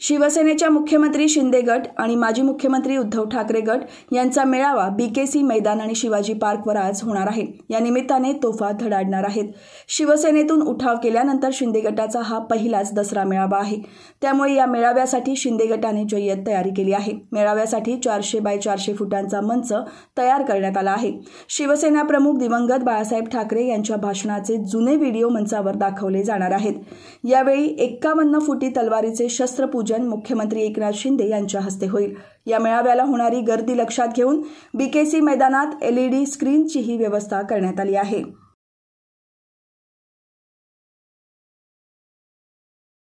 शिवसेनेच्या मुख्यमंत्री शिंदे गट आणि माजी मुख्यमंत्री उद्धव ठाकरे गट यांचा मेळावा बीकेसी मैदान आणि शिवाजी पार्कवर आज होणार आहे. या निमित्ताने तोफा धडाडणार आहेत. शिवसेनेतून उठाव केल्यानंतर शिंदे गटाचा हा पहिलाच दसरा मेळावा आहे. त्यामुळे या मेळाव्यासाठी शिंदे गटाने जय्यत तयारी केली आहे. मेळाव्यासाठी चारशे बाय चारशे फुटांचा मंच तयार करण्यात आला आहे. शिवसेना प्रमुख दिवंगत बाळासाहेब ठाकरे यांच्या भाषणाचे जुने व्हिडिओ मंचावर दाखवले जाणार आहेत. यावेळी एक्कावन्न फुटी तलवारीचे शस्त्रपूजन मुख्यमंत्री एकनाथ शिंदे यांच्या हस्ते होईल. या मेळाव्याला होणारी गर्दी लक्षात घेऊन बीकेसी मैदानात एलईडी स्क्रीनचीही व्यवस्था करण्यात आली आहे.